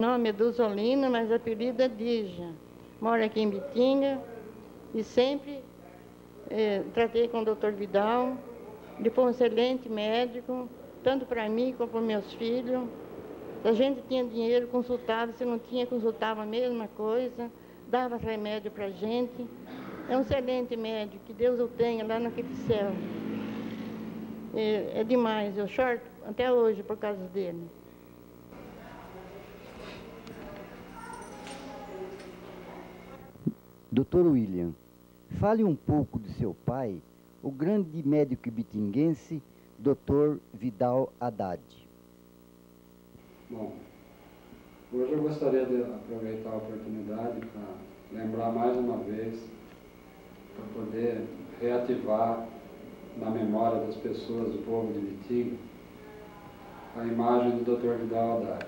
nome é Duzolina, mas apelido é Dija. Moro aqui em Bitinga e sempre eh, tratei com o doutor Vidal. Ele foi um excelente médico, tanto para mim como para meus filhos. Se a gente tinha dinheiro, consultava, se não tinha, consultava a mesma coisa, dava remédio para a gente. É um excelente médico, que Deus o tenha lá naquele céu. É, é demais, eu choro até hoje por causa dele. Doutor William, fale um pouco de seu pai, o grande médico bitinguense, Dr. Vidal Haddad. Bom, hoje eu gostaria de aproveitar a oportunidade para lembrar mais uma vez, para poder reativar na memória das pessoas do povo de Bitinga a imagem do Dr. Vidal Haddad.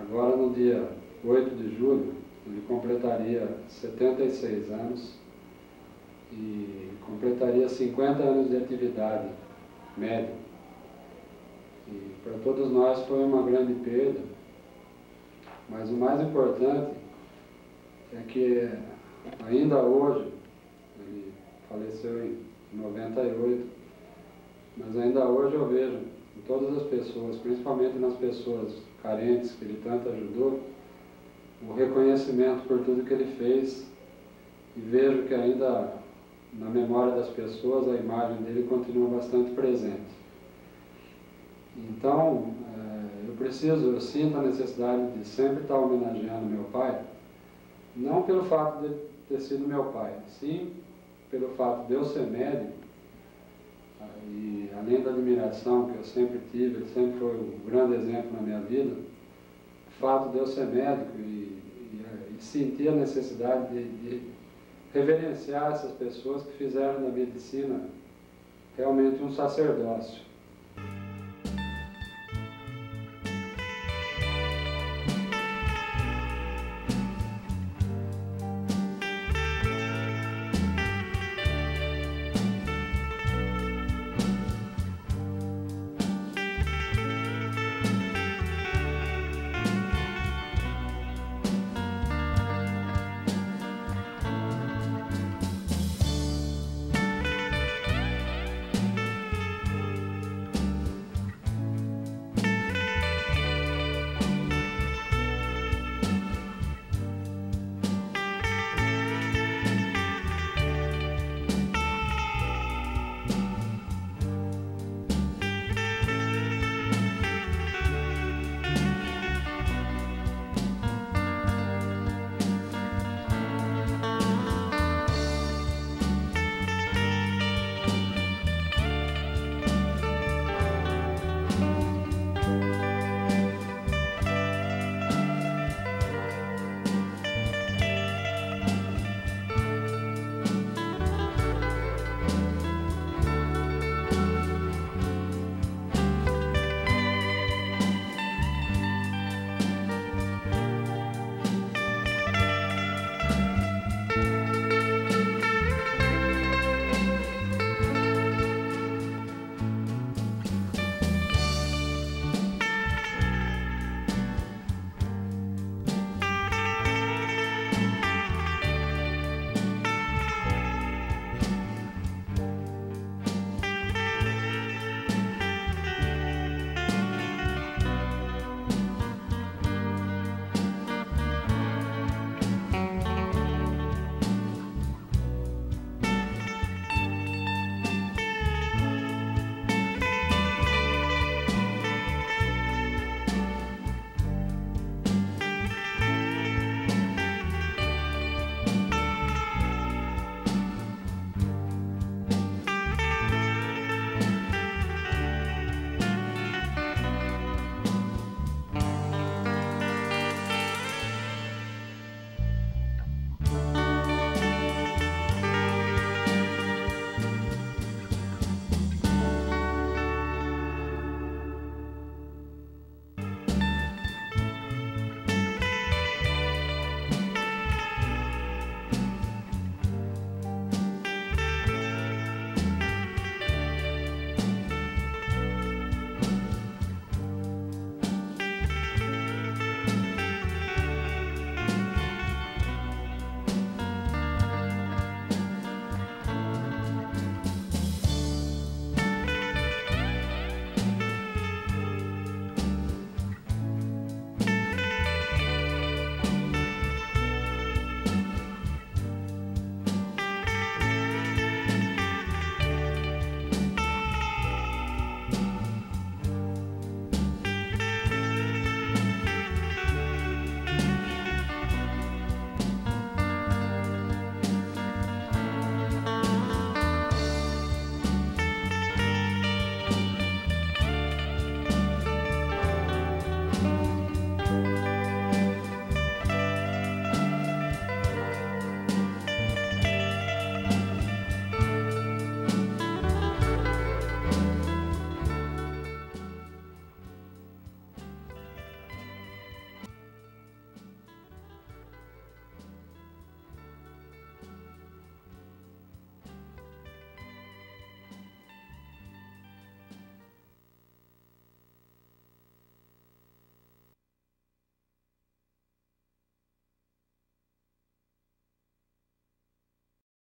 Agora, no dia 8 de julho, ele completaria 76 anos e completaria 50 anos de atividade médica. E para todos nós foi uma grande perda, mas o mais importante é que ainda hoje, ele faleceu em 98, mas ainda hoje eu vejo em todas as pessoas, principalmente nas pessoas carentes que ele tanto ajudou, o reconhecimento por tudo que ele fez e vejo que ainda na memória das pessoas a imagem dele continua bastante presente. Então, é, eu preciso, eu sinto a necessidade de sempre estar homenageando meu pai, não pelo fato de ter sido meu pai, sim pelo fato de eu ser médico, e além da admiração que eu sempre tive, ele sempre foi um grande exemplo na minha vida, o fato de eu ser médico e, sentir a necessidade de, de reverenciar essas pessoas que fizeram da medicina realmente um sacerdócio.